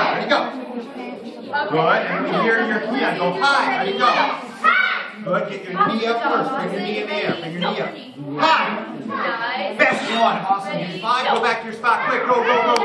yourself. Ready, go. Good. And when you hear your key on, go high. Ready, go. Good. Get your knee up first. Bring your knee in the air. Bring your knee up. High. Best one. Awesome. Use five. Go back to your spot. Quick. Go, go, go, go.